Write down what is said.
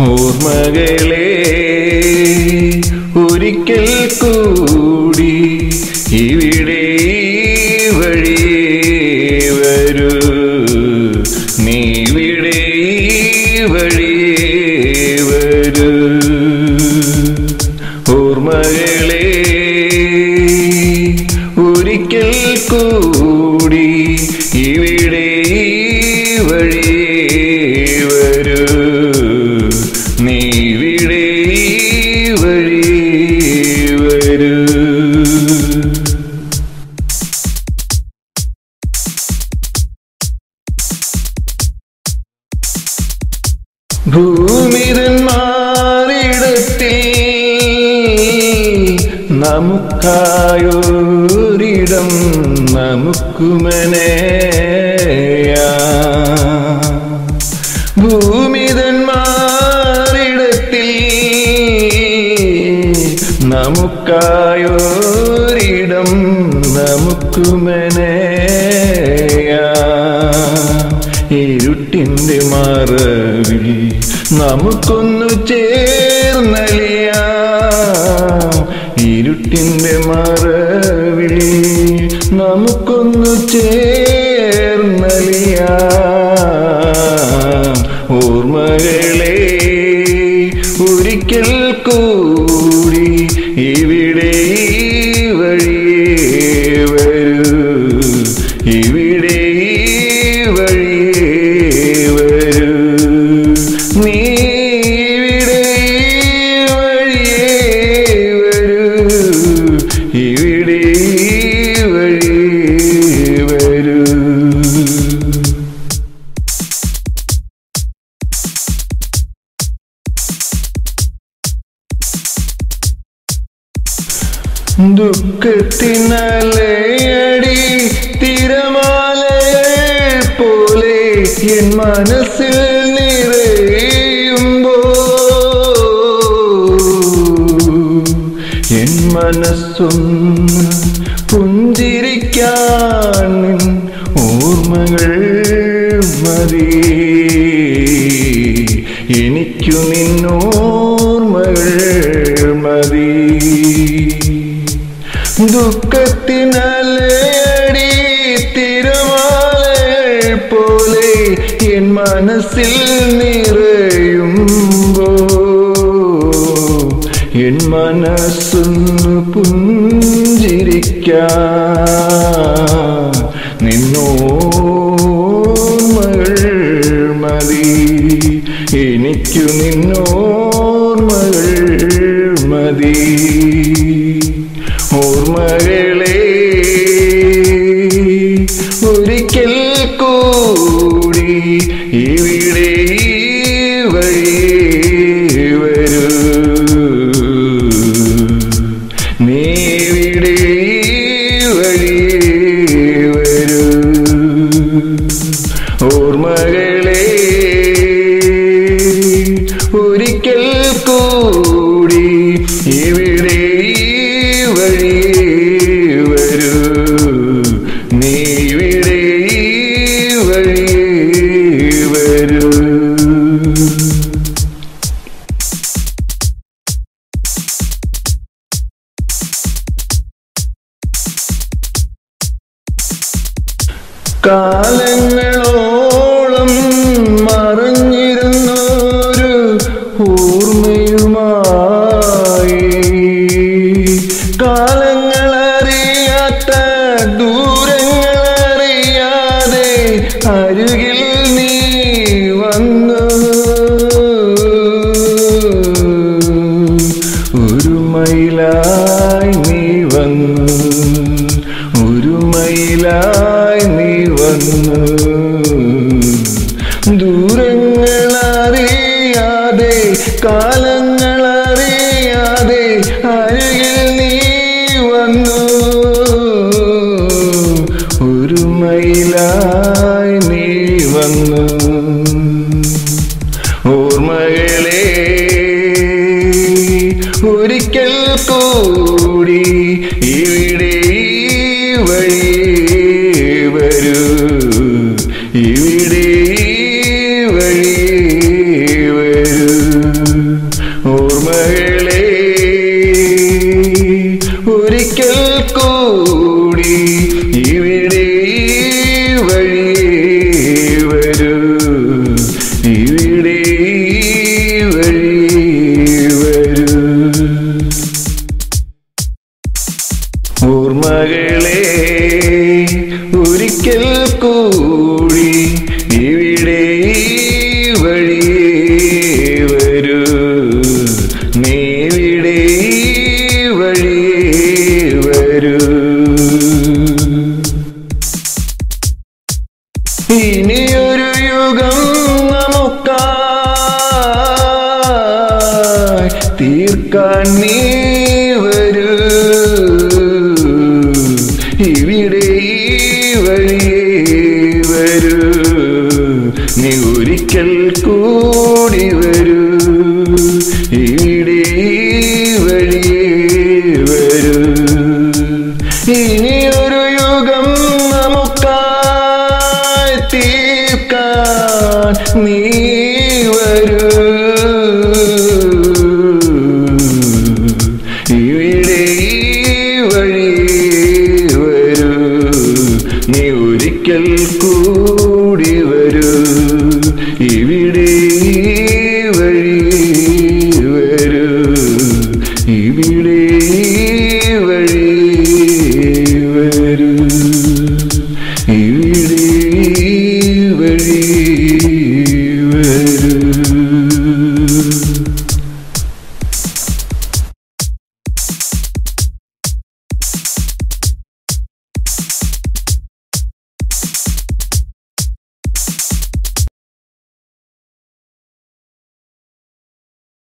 ഓർമ്മകളെ ഒരിക്കൽ കൂടി ഇവിടെ വഴി വരൂ. നീ ഇവിടെ വഴിയേ വരൂ. ഓർമ്മകളെ ഒരിക്കൽ കൂടി ഭൂമിതന്മാരിടത്തിൽ നമുക്കായൊരിടം നമുക്കുമനേയ ഭൂമിതന്മാരിടത്തിൽ നമുക്കായൊരിടം നമുക്കുമനേയ ഇരുട്ടിന്റെ മറവിൽ നമുക്കൊന്നു ചേർന്നലിയ. ഇരുട്ടിന്റെ മറവിളി നമുക്കൊന്നു ചേർന്നലിയാം ഇവിടെ വഴി വരൂ. ദുഃഖത്തിനലയടി തിരമാലകൾ പോലെ എൻ മനസ്സിൽ മനസ്സൊന്ന് പുഞ്ചിരിക്കാൻ ഓർമ്മകൾ മതി. എനിക്കു നിന്നോർമ്മകൾ മതി. ദുഃഖത്തിനലയടി തിരമാലകൾ പോലെ എൻ മനസ്സിൽ നിറയുമ്പോ എൻ മനസ്സൊന്ന് പുഞ്ചിരിക്കാൻ നിന്നോർമ്മകൾ മതി. എനിക്കു നിന്നോർമ്മകൾ മതി. ഓർമ്മകളെ ഒരിക്കൽ കൂടി ഇവിടെ ഓർമ്മകളെ കാലങ്ങളോളം മറഞ്ഞിരുന്നൊരു ഓർമ്മയുമായി കാലങ്ങളറിയാത്ത ദൂരങ്ങളറിയാതെ അരുകിൽ നീ വന്നു. നീ വന്നു. ഒരു മയിലായി നീ വന്നു. ദൂരങ്ങളറിയാതെ കാലങ്ങളറിയാതെ അരികിൽ നീ വന്നു. ഒരു മയിലായി നീ വന്നു. ഓർമ്മകളെ ഒരിക്കൽ കൂടി ഇവിടെ വഴി വരൂ. ഓർമ്മകളെ ഒരിക്കൽ കൂടി ഇവിടെ വഴി വരൂ. നീവിടെ വഴി വരൂ. ഇനിയൊരു യുഗം തീർക്കാൻ നീ വരൂ. ഇവിടെ ഈ വഴിയേ വരൂ. നീ ഒരിക്കൽ കൂടി വരൂ. ഇവിടെ വഴിയേ വരൂ. ഇനിയൊരു യുഗം നീ വരൂ. നീ ഒരിക്കൽ കൂടി വരൂ. ഇവിടെ വഴി വരൂ. ഇവിടെ